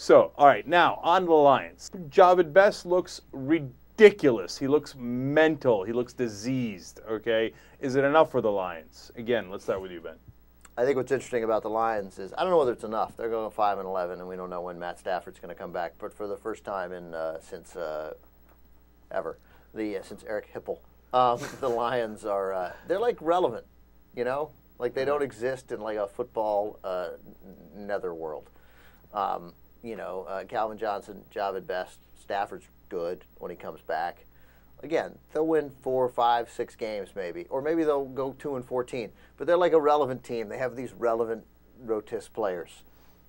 So, all right, now on the Lions. Jahvid Best looks ridiculous. He looks mental. He looks diseased. Okay, is it enough for the Lions? Again, let's start with you, Ben. I think what's interesting about the Lions is I don't know whether it's enough. They're going five and eleven, and we don't know when Matt Stafford's going to come back. But for the first time in uh, since uh, ever, the uh, since Eric Hipple, um, the Lions are uh, they're like relevant, you know, like they don't exist in like a football uh, netherworld. Um, you know, uh, Calvin Johnson, Jahvid Best, Stafford's good when he comes back. Again, they'll win four, five, six games maybe, or maybe they'll go two and fourteen. But they're like a relevant team. They have these relevant, rotist players.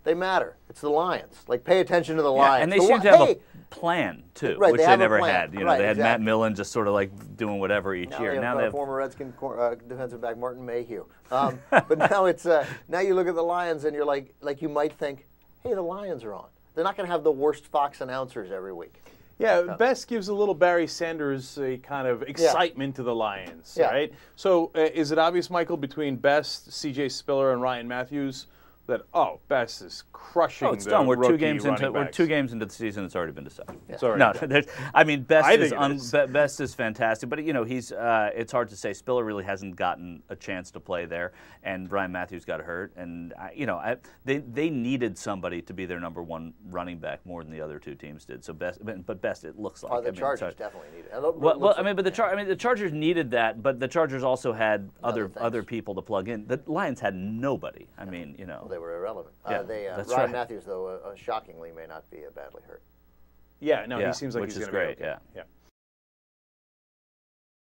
They matter. It's the Lions. Like, pay attention to the Yeah, Lions. and they The seem to have hey, a plan too, Right, which they they, never had. You know, Right, they had Matt. Millen just sort of like doing whatever each Now year. they have, now uh, they have former Redskin uh, defensive back Martin Mayhew. Um, but now it's uh, now you look at the Lions and you're like like you might think, hey, the Lions are on. They're not going to have the worst Fox announcers every week. Yeah, Best gives a little Barry Sanders a kind of excitement to the Lions, Yeah. right? So, uh, is it obvious, Michael, between Best, C.J. Spiller, and Ryan Matthews, that oh, Best is crushing Oh, it's the done. We're two games into running we're two games into the season. It's already been decided. It's already no, I mean, best I is, un, is. Be- best is fantastic, but you know he's. Uh, it's hard to say. Spiller really hasn't gotten a chance to play there, and Brian Matthews got hurt, and I, you know I, they they needed somebody to be their number one running back more than the other two teams did. So best, but, but best it looks like. Oh, the I mean, Chargers sorry. definitely need it. And look- Well, looks well, I mean, but the Char- I mean, the Chargers needed that, but the Chargers also had other things. other people to plug in. The Lions had nobody. I mean, you know. Well, they were irrelevant. Yeah, uh, they, uh, that's Ryan right. Matthews, though, uh, shockingly, may not be uh, badly hurt. Yeah, no, Yeah, he seems like he's is going to great, be okay. yeah. yeah.